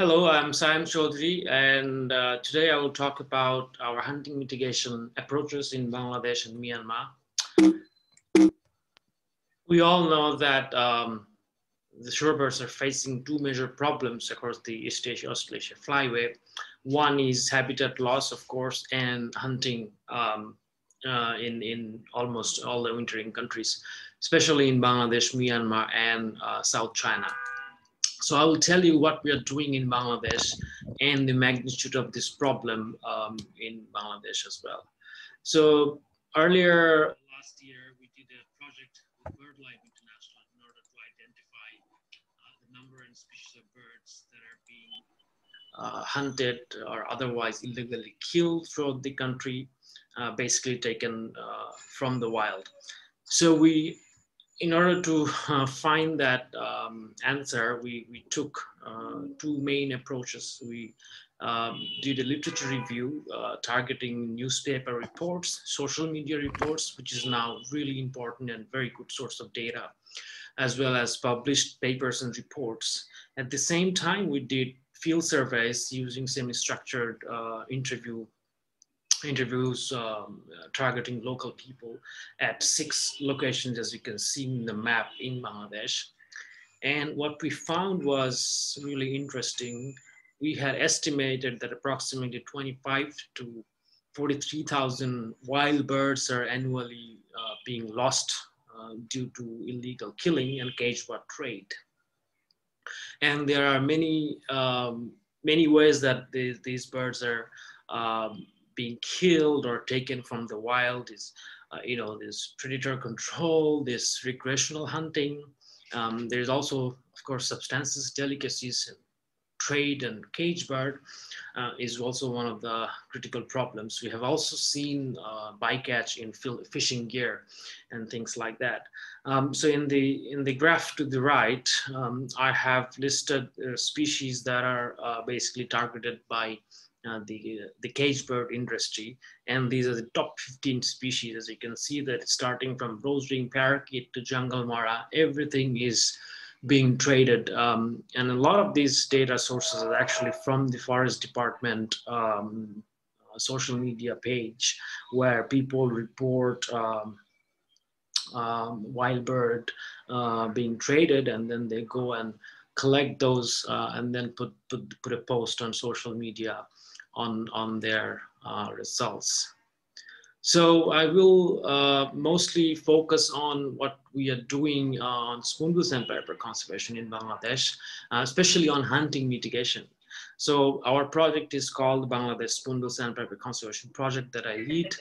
Hello, I'm Sayam Chowdhury, and uh, today I will talk about our hunting mitigation approaches in Bangladesh and Myanmar. We all know that um, the shorebirds are facing two major problems across the East Asia Australasia flyway. One is habitat loss, of course, and hunting um, uh, in, in almost all the wintering countries, especially in Bangladesh, Myanmar, and uh, South China. So I will tell you what we are doing in Bangladesh and the magnitude of this problem um, in Bangladesh as well. So earlier last year, we did a project with BirdLife International in order to identify uh, the number and species of birds that are being uh, hunted or otherwise illegally killed throughout the country, uh, basically taken uh, from the wild. So we in order to uh, find that um, answer, we, we took uh, two main approaches. We um, did a literature review uh, targeting newspaper reports, social media reports, which is now really important and very good source of data, as well as published papers and reports. At the same time, we did field surveys using semi-structured uh, interview interviews um, targeting local people at six locations, as you can see in the map in Bangladesh. And what we found was really interesting. We had estimated that approximately 25 to 43,000 wild birds are annually uh, being lost uh, due to illegal killing and cage bird trade. And there are many, um, many ways that these, these birds are um, being killed or taken from the wild is, uh, you know, this predator control, this recreational hunting. Um, there's also, of course, substances delicacies and trade and cage bird uh, is also one of the critical problems. We have also seen uh, bycatch in fishing gear and things like that. Um, so in the in the graph to the right, um, I have listed uh, species that are uh, basically targeted by uh, the, the cage bird industry. And these are the top 15 species. As you can see that starting from rose-winged parakeet to jungle myna, everything is being traded. Um, and a lot of these data sources are actually from the forest department um, uh, social media page where people report um, um, wild bird uh, being traded and then they go and collect those uh, and then put, put, put a post on social media on, on their uh, results. So I will uh, mostly focus on what we are doing on spoon-billed sandpiper conservation in Bangladesh, uh, especially on hunting mitigation. So our project is called Bangladesh Spoon-billed Sandpiper Conservation Project that I lead.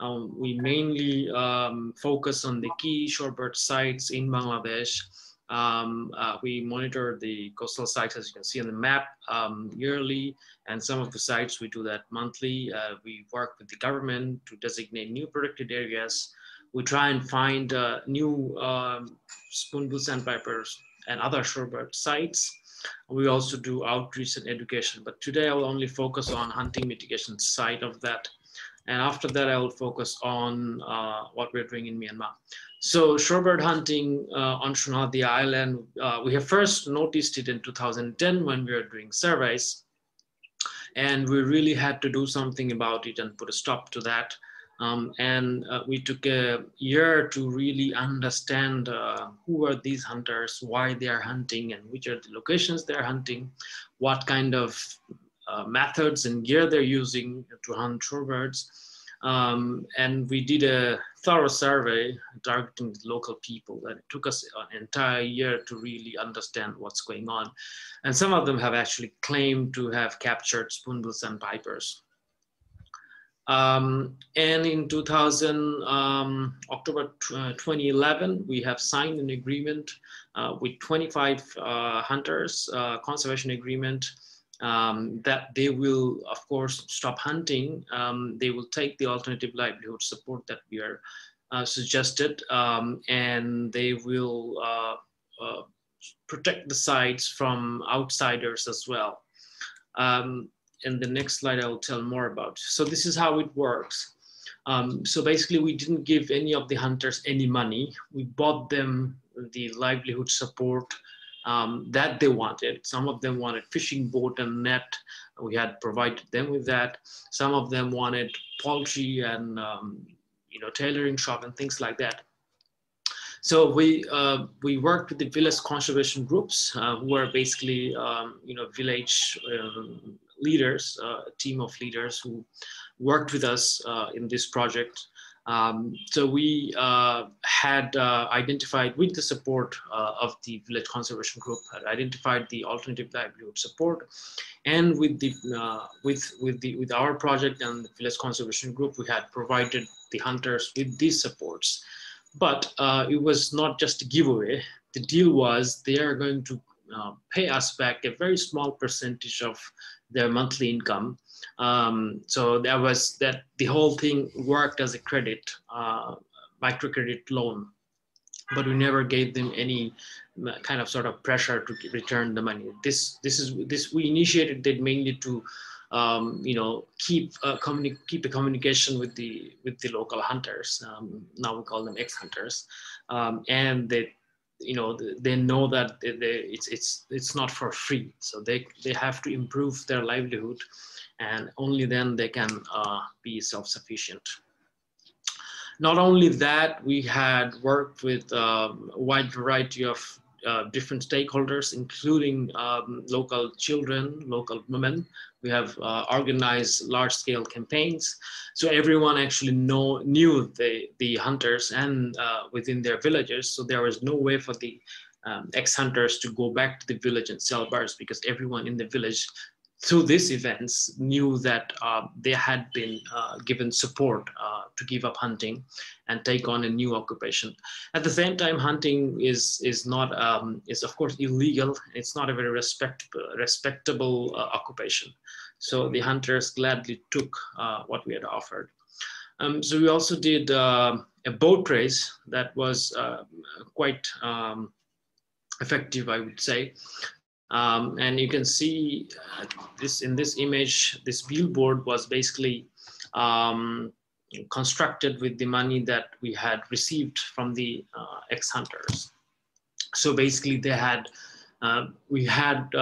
Um, we mainly um, focus on the key shorebird sites in Bangladesh um, uh, we monitor the coastal sites, as you can see on the map, um, yearly, and some of the sites we do that monthly. Uh, we work with the government to designate new protected areas. We try and find uh, new um, spoon-billed sandpipers and other shorebird sites. We also do outreach and education, but today I will only focus on hunting mitigation side of that. And after that, I will focus on uh, what we're doing in Myanmar. So shorebird hunting uh, on Sonadia Island, uh, we have first noticed it in 2010 when we were doing surveys. And we really had to do something about it and put a stop to that. Um, and uh, we took a year to really understand uh, who are these hunters, why they are hunting, and which are the locations they're hunting, what kind of uh, methods and gear they're using to hunt shorebirds. Um, and we did a thorough survey targeting local people and it took us an entire year to really understand what's going on. And some of them have actually claimed to have captured spoon-billed sandpipers. Um, and in 2000, um, October uh, 2011, we have signed an agreement uh, with 25 uh, hunters, uh, conservation agreement um, that they will, of course, stop hunting. Um, they will take the alternative livelihood support that we are uh, suggested, um, and they will uh, uh, protect the sites from outsiders as well. Um, and the next slide I will tell more about. So this is how it works. Um, so basically we didn't give any of the hunters any money. We bought them the livelihood support um, that they wanted. Some of them wanted fishing boat and net. We had provided them with that. Some of them wanted poultry and um, you know tailoring shop and things like that. So we uh, we worked with the village conservation groups uh, who are basically um, you know village um, leaders, uh, a team of leaders who worked with us uh, in this project. Um, so we uh, had uh, identified with the support uh, of the village conservation group, had identified the alternative livelihood support, and with the uh, with with the with our project and the village conservation group, we had provided the hunters with these supports. But uh, it was not just a giveaway. The deal was they are going to uh, pay us back a very small percentage of their monthly income um, so that was that the whole thing worked as a credit, uh, microcredit loan, but we never gave them any kind of sort of pressure to return the money. This this is this we initiated that mainly to um, you know keep a communi- keep a communication with the with the local hunters. Um, now we call them ex hunters, um, and they you know they know that they, they, it's it's it's not for free so they they have to improve their livelihood and only then they can uh, be self-sufficient. Not only that, we had worked with um, a wide variety of uh, different stakeholders, including um, local children, local women. We have uh, organized large-scale campaigns, so everyone actually know knew the the hunters and uh, within their villages. So there was no way for the um, ex-hunters to go back to the village and sell birds because everyone in the village through these events knew that uh, they had been uh, given support uh, to give up hunting and take on a new occupation. At the same time, hunting is is not um, is of course illegal. It's not a very respect, respectable uh, occupation. So the hunters gladly took uh, what we had offered. Um, so we also did uh, a boat race that was quite um, effective, I would say. Um, and you can see uh, this in this image, this billboard was basically um, constructed with the money that we had received from the uh, ex-hunters. So basically they had, uh, we had 80%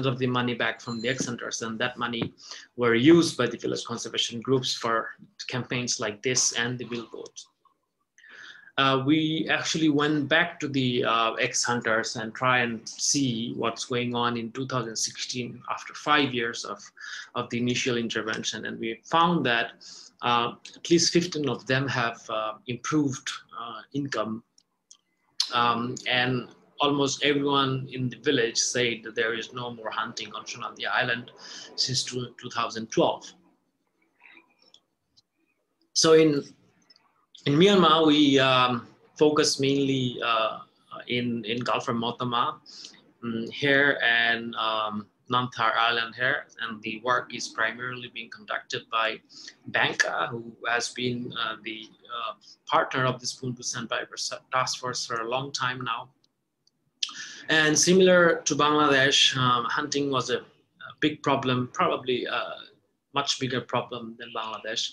um, of the money back from the ex-hunters and that money were used by the village conservation groups for campaigns like this and the billboards uh, we actually went back to the uh, ex-hunters and try and see what's going on in 2016 after five years of, of the initial intervention. And we found that uh, at least 15 of them have uh, improved uh, income. Um, and almost everyone in the village said that there is no more hunting on the island since 2012. So in in Myanmar, we um, focus mainly uh, in, in Gulf of Mottama um, here and um, Island here. And the work is primarily being conducted by Banca, who has been uh, the uh, partner of this Spoon-billed Sandpiper Task Force for a long time now. And similar to Bangladesh, um, hunting was a, a, big problem, probably a much bigger problem than Bangladesh.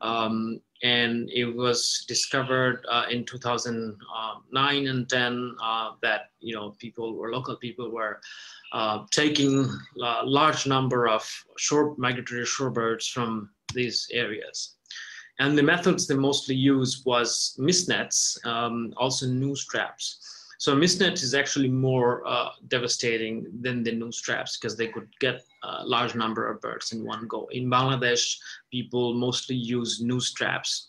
Um, and it was discovered uh, in 2009 and 10 uh, that you know people or local people were uh, taking a large number of shore migratory shorebirds from these areas and the methods they mostly used was mist nets um, also noose traps so mist net is actually more uh, devastating than the noose traps because they could get a large number of birds in one go. In Bangladesh, people mostly use noose traps.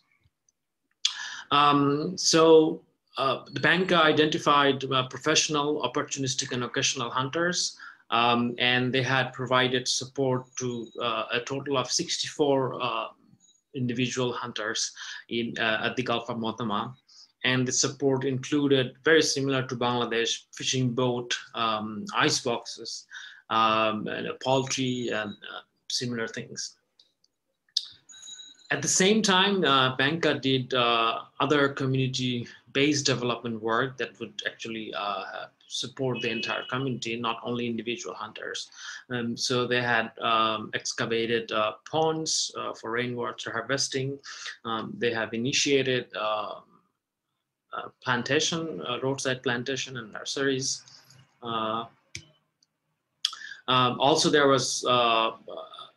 Um, so uh, the bank identified uh, professional, opportunistic, and occasional hunters, um, and they had provided support to uh, a total of 64 uh, individual hunters in, uh, at the Gulf of Mottama and the support included very similar to Bangladesh fishing boat, um, ice boxes, um, and poultry and uh, similar things. At the same time, uh, Banca did uh, other community-based development work that would actually uh, support the entire community, not only individual hunters. Um, so they had um, excavated uh, ponds uh, for rainwater harvesting. Um, they have initiated um, plantation, uh, roadside plantation and nurseries. Uh, um, also, there was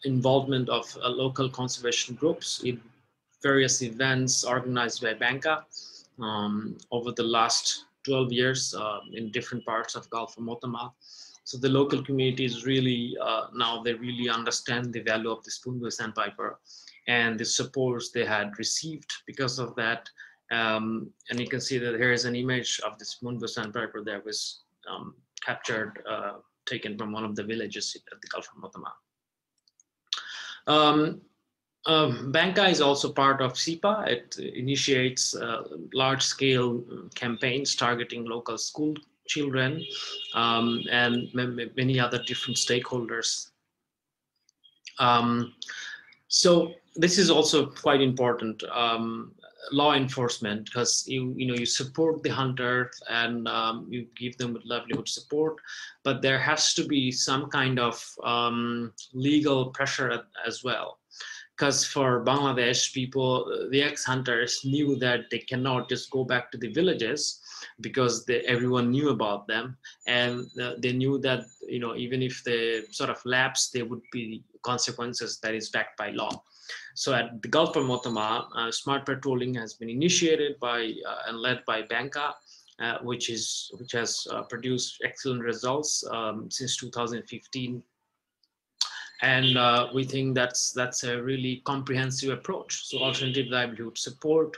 involvement of local conservation groups in various events organized by Banca um, over the last 12 years uh, in different parts of Gulf of Mottama. So the local communities really, uh, now they really understand the value of the spoon-billed sandpiper and the supports they had received because of that. Um, and you can see that here is an image of the spoon-billed sandpiper that was um, captured, uh, taken from one of the villages at the Gulf of Mottama. Um, Banca is also part of SIPA. It initiates uh, large-scale campaigns targeting local school children um, and many other different stakeholders. Um, so this is also quite important. Um, law enforcement because you you know you support the hunter and um, you give them livelihood support but there has to be some kind of um, legal pressure as well. Because for Bangladesh people, the ex-hunters knew that they cannot just go back to the villages because they, everyone knew about them and uh, they knew that you know even if they sort of lapse there would be consequences that is backed by law so at the gulf of mottama uh, smart patrolling has been initiated by uh, and led by banca uh, which is which has uh, produced excellent results um, since 2015 and uh, we think that's that's a really comprehensive approach. So alternative livelihood support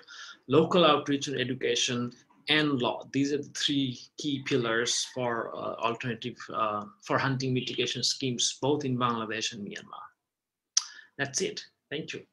local outreach and education and law. These are the three key pillars for uh, alternative uh, for hunting mitigation schemes both in bangladesh and myanmar. That's it thank you